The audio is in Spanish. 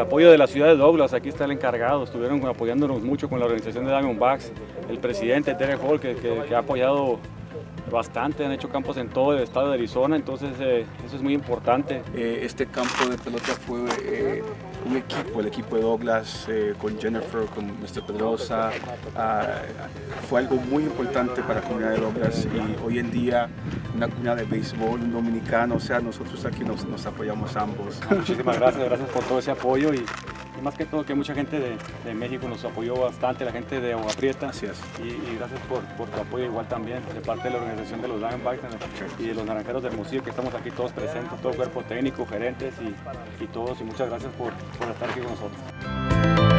apoyo de la ciudad de Douglas, aquí está el encargado, estuvieron apoyándonos mucho con la organización de Diamondbacks, el presidente Derek Hall que, que ha apoyado bastante, han hecho campos en todo el estado de Arizona, entonces eh, eso es muy importante. Eh, este campo de pelota fue eh, un equipo, el equipo de Douglas con Jennifer, con Mr. Pedrosa, ah, fue algo muy importante para la comunidad de Douglas y hoy en día una comunidad de béisbol dominicano, o sea, nosotros aquí nos, nos apoyamos ambos. Muchísimas gracias, gracias por todo ese apoyo y más que todo que mucha gente de, México nos apoyó bastante, la gente de Agua Prieta. Así es. Y, gracias por, tu apoyo igual también de parte de la organización de los Diamondbacks y de los Naranjeros del Hermosillo, que estamos aquí todos presentes, todo el cuerpo técnico, gerentes y, todos. Y muchas gracias por, por estar aquí con nosotros.